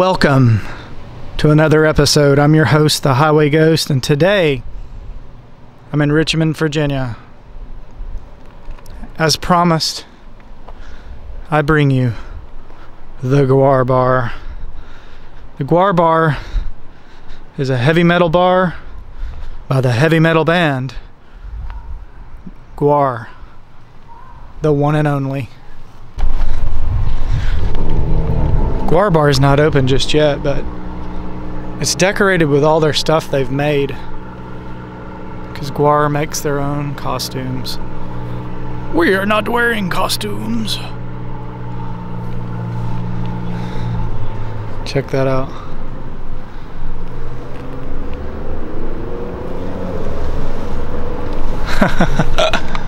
Welcome to another episode. I'm your host, the Highway Ghost, and today I'm in Richmond, Virginia. As promised, I bring you the Gwar Bar. The Gwar Bar is a heavy metal bar by the heavy metal band Gwar, the one and only. Gwar Bar is not open just yet, but it's decorated with all their stuff they've made. Because Gwar makes their own costumes. We are not wearing costumes. Check that out.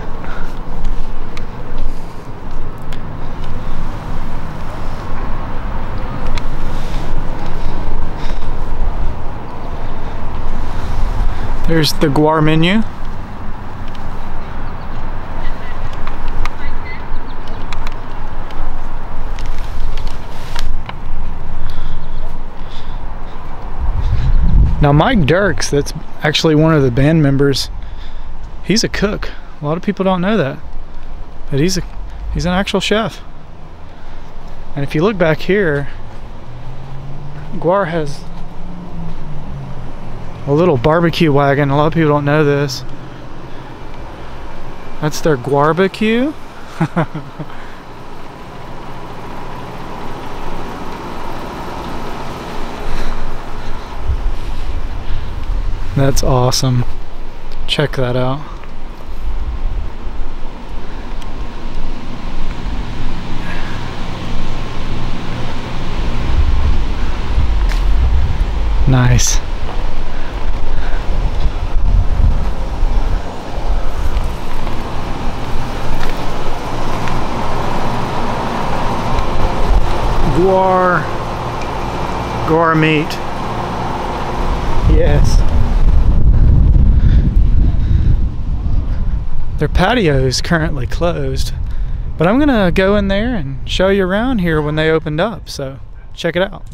There's the Gwar menu. Now Mike Derks, that's actually one of the band members. He's a cook. A lot of people don't know that. But he's a he's an actual chef. And if you look back here, Gwar has a little barbecue wagon. A lot of people don't know this. That's their barbecue. That's awesome. Check that out. Nice. Gwar meat. Yes. Their patio is currently closed, but I'm gonna go in there and show you around here when they opened up. So check it out.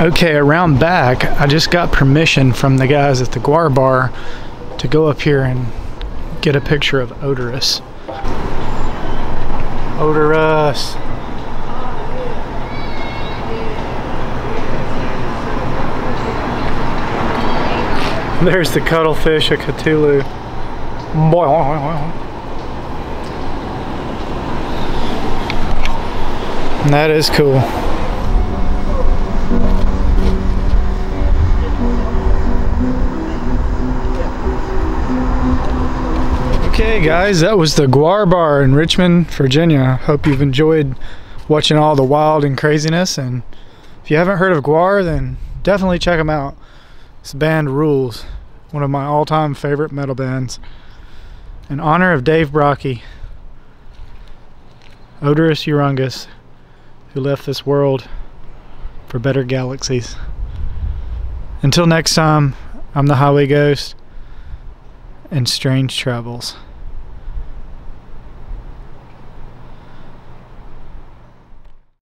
Okay, around back, I just got permission from the guys at the Gwar Bar to go up here and get a picture of Oderus. Oderus. There's the cuttlefish, a Cthulhu. That is cool. Okay guys, that was the Gwar Bar in Richmond, Virginia. Hope you've enjoyed watching all the wild and craziness and if you haven't heard of Gwar then definitely check them out. This band rules. One of my all-time favorite metal bands. In honor of Dave Brockie, Oderus Urungus, who left this world for better galaxies. Until next time, I'm the Highway Ghost and Strange Travels.